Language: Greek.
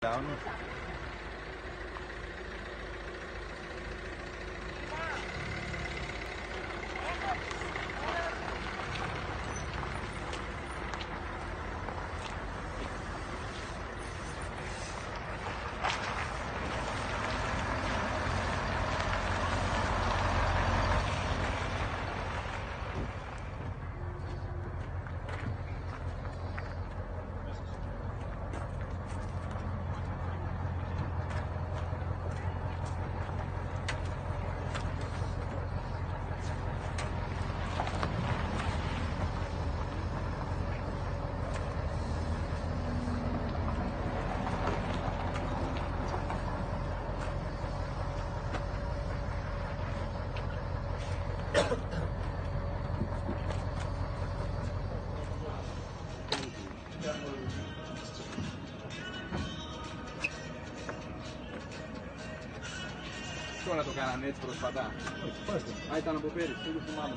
down. Τώρα το κάνανε έτσι προσφατά. Α, ήταν από πέρυσι, δεν το θυμάμαι.